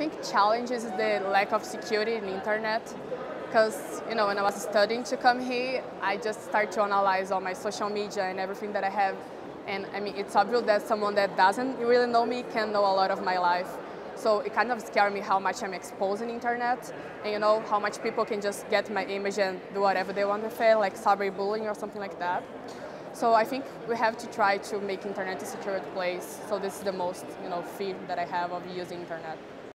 think challenge is the lack of security in internet because you know when I was studying to come here, I just start to analyze all my social media and everything that I have, and I mean it's obvious that someone that doesn't really know me can know a lot of my life. So it kind of scared me how much I'm exposed exposing internet, and you know how much people can just get my image and do whatever they want with it, like cyberbullying or something like that. So I think we have to try to make internet a secure place. So this is the most you know fear that I have of using internet.